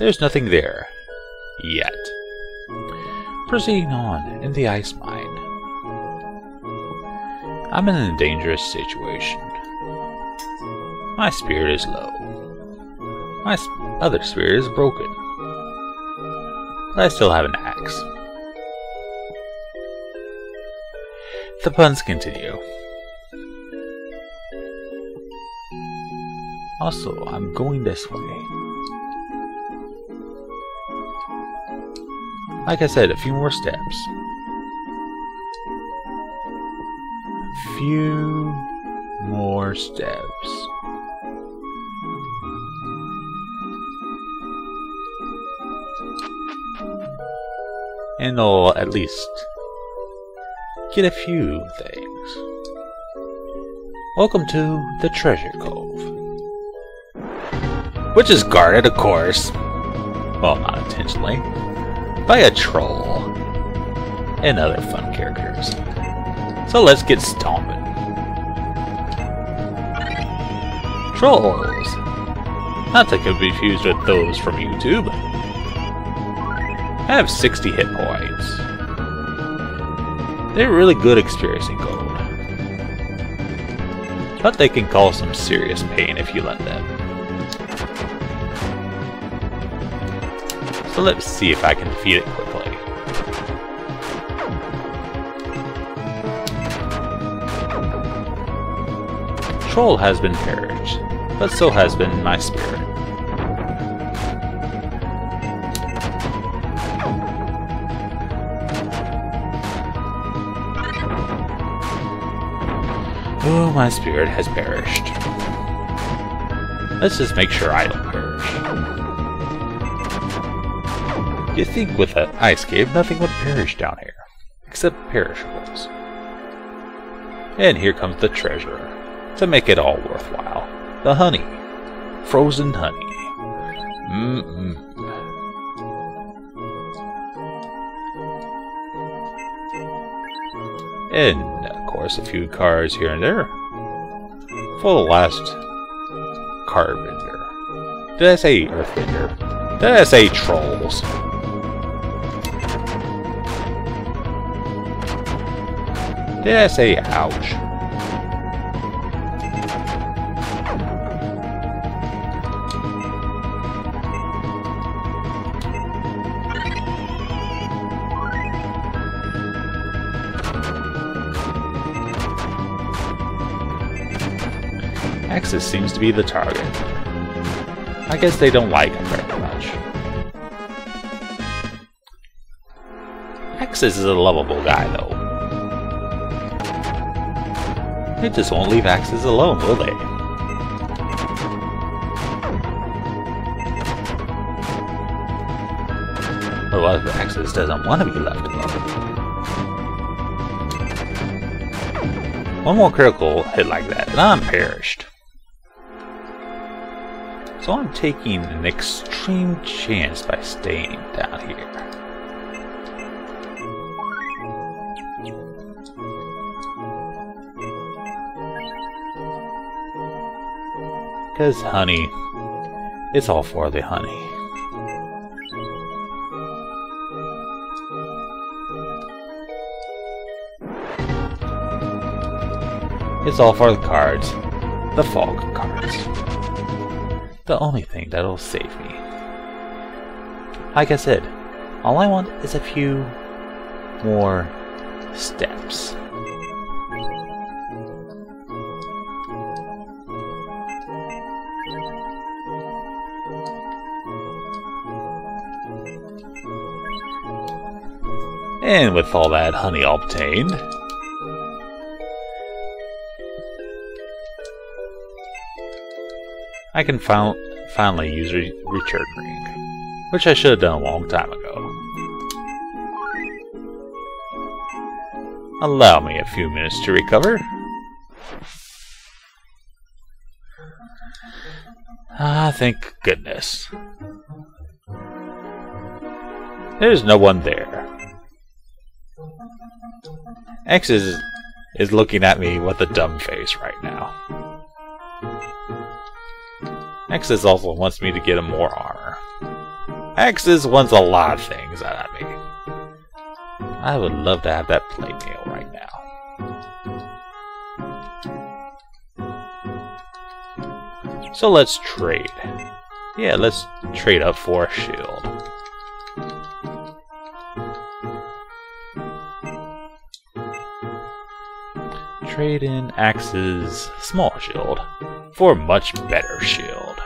There's nothing there. Yet. Proceeding on in the ice mine. I'm in a dangerous situation. My spirit is low. My other spirit is broken. But I still have an axe. The puns continue. Also, I'm going this way. Like I said, a few more steps. A few more steps. And I'll at least get a few things. Welcome to the Treasure Cove. Which is guarded, of course, well, not intentionally, by a troll and other fun characters. So let's get stomping. Trolls! Not to be confused with those from YouTube. I have 60 hit points. They're really good at experiencing gold. But they can cause some serious pain if you let them. So let's see if I can defeat it quickly. Troll has been perished, but so has been my spirit. Oh, my spirit has perished. Let's just make sure I don't perish. You think with an ice cave nothing would perish down here, except perishables. And here comes the treasurer, to make it all worthwhile. The honey. Frozen honey. Mmm. And, of course, a few cars here and there. For the last car vendor. Did I say earth vendor? Did I say trolls? Did I say ouch? Axs seems to be the target. I guess they don't like him very much. Axs is a lovable guy, though. They just won't leave Axs alone, will they? But what if Axs doesn't want to be left alone? One more critical hit like that, and I'm perished. So I'm taking an extreme chance by staying down here. Because honey, it's all for the honey. It's all for the cards. The fog cards. The only thing that'll save me. Like I said, all I want is a few more steps. And with all that honey obtained, I can finally use re return ring, which I should have done a long time ago. Allow me a few minutes to recover. Ah, thank goodness. There's no one there. Axs, is looking at me with a dumb face right now. Axs also wants me to get him more armor. Axs wants a lot of things out of me. I would love to have that plate meal right now. So let's trade. Yeah, let's trade up for a shield. Trade in Axe's small shield for much better shield.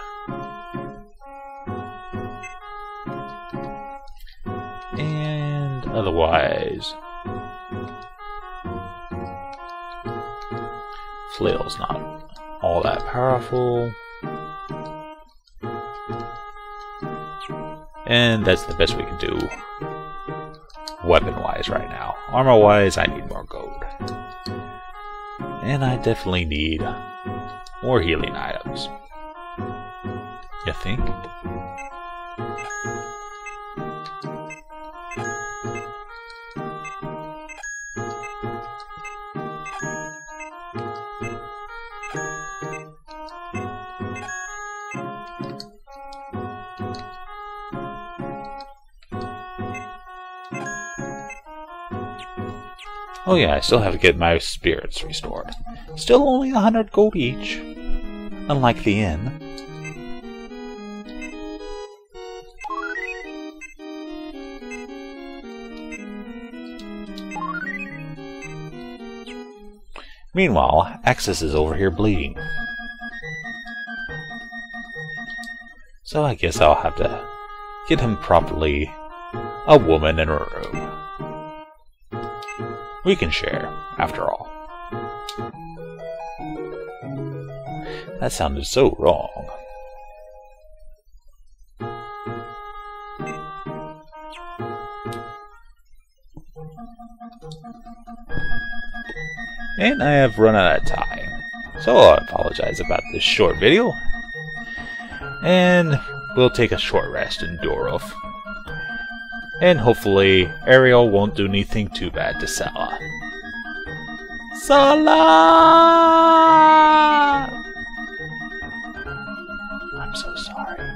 And otherwise, Flail's not all that powerful. And that's the best we can do weapon-wise right now. Armor-wise, I need more gold. And I definitely need uh, more healing items. You think? Oh yeah, I still have to get my spirits restored. Still only a hundred gold each. Unlike the inn. Meanwhile, Axs is over here bleeding. So I guess I'll have to get him properly a woman in a room. We can share, after all. That sounded so wrong. And I have run out of time. So I apologize about this short video. And we'll take a short rest in Durov and hopefully Ariel won't do anything too bad to Salah. Salah, I'm so sorry.